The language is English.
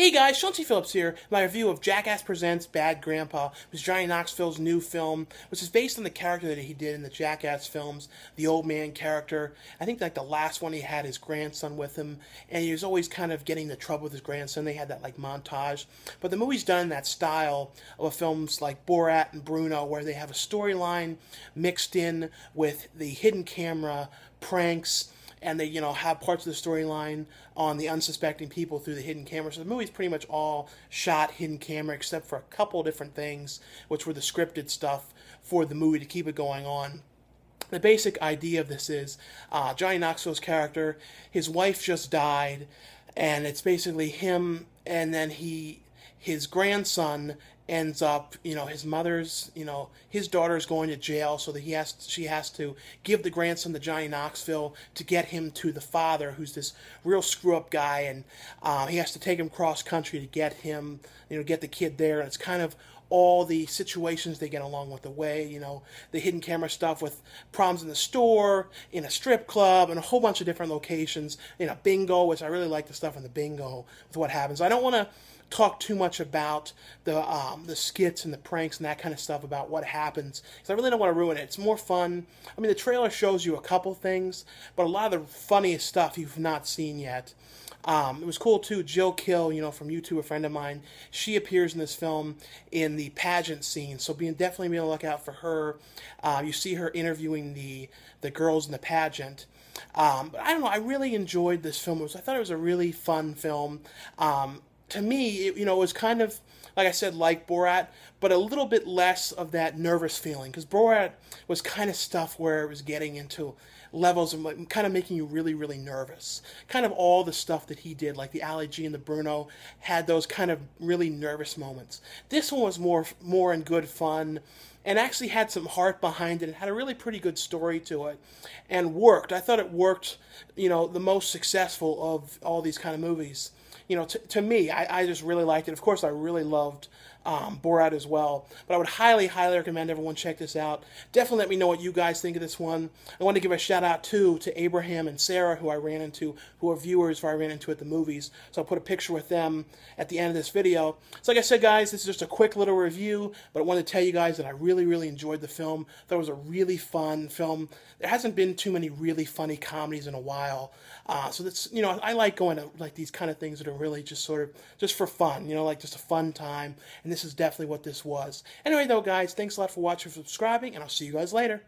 Hey guys, Shawn Phillips here. My review of Jackass Presents Bad Grandpa, is Johnny Knoxville's new film, which is based on the character that he did in the Jackass films, the old man character. I think like the last one he had his grandson with him, and he was always kind of getting into trouble with his grandson. They had that like montage. But the movie's done in that style of films like Borat and Bruno, where they have a storyline mixed in with the hidden camera, pranks, and they you know have parts of the storyline on the unsuspecting people through the hidden camera. So the movie's pretty much all shot hidden camera, except for a couple different things, which were the scripted stuff for the movie to keep it going on. The basic idea of this is uh, Johnny Knoxville's character, his wife just died, and it's basically him, and then he his grandson ends up, you know, his mother's, you know, his daughter's going to jail, so that he has, she has to give the grandson to Johnny Knoxville to get him to the father, who's this real screw up guy, and uh, he has to take him cross country to get him, you know, get the kid there, and it's kind of all the situations they get along with the way, you know, the hidden camera stuff with problems in the store, in a strip club, and a whole bunch of different locations, in a bingo, which I really like the stuff in the bingo with what happens. I don't want to talk too much about the um, the skits and the pranks and that kind of stuff about what happens because I really don't want to ruin it. It's more fun. I mean, the trailer shows you a couple things, but a lot of the funniest stuff you've not seen yet. Um, it was cool too. Jill Kill, you know, from YouTube, a friend of mine, she appears in this film in the pageant scene. So being definitely be on the lookout for her. Uh, you see her interviewing the the girls in the pageant. Um, but I don't know. I really enjoyed this film. Was, I thought it was a really fun film. Um, to me, it, you know, it was kind of like I said, like Borat, but a little bit less of that nervous feeling because Borat was kind of stuff where it was getting into levels of like, kind of making you really, really nervous. Kind of all the stuff that he did, like the Ali G and the Bruno, had those kind of really nervous moments. This one was more, more in good fun and actually had some heart behind it and had a really pretty good story to it and worked. I thought it worked, you know, the most successful of all these kind of movies you know, to, to me, I, I just really liked it. Of course, I really loved um, Borat as well. But I would highly, highly recommend everyone check this out. Definitely let me know what you guys think of this one. I want to give a shout out too to Abraham and Sarah, who I ran into, who are viewers who I ran into at the movies. So I'll put a picture with them at the end of this video. So like I said, guys, this is just a quick little review, but I wanted to tell you guys that I really, really enjoyed the film. That was a really fun film. There hasn't been too many really funny comedies in a while. Uh, so that's, you know, I like going to like these kind of things that are really just sort of just for fun, you know, like just a fun time. And this is definitely what this was. Anyway, though, guys, thanks a lot for watching, subscribing, and I'll see you guys later.